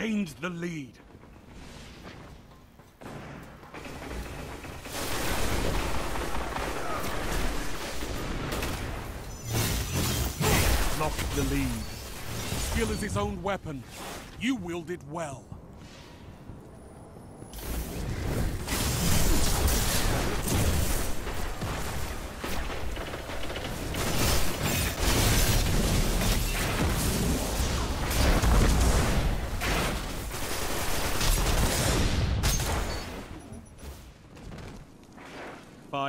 Gained the lead. Lost the lead. Skill is his own weapon. You wield it well.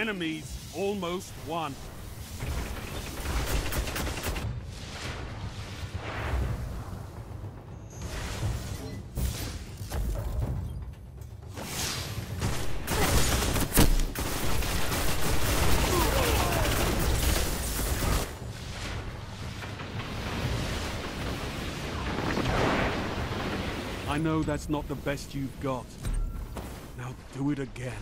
Enemies almost won. I know that's not the best you've got. Now do it again.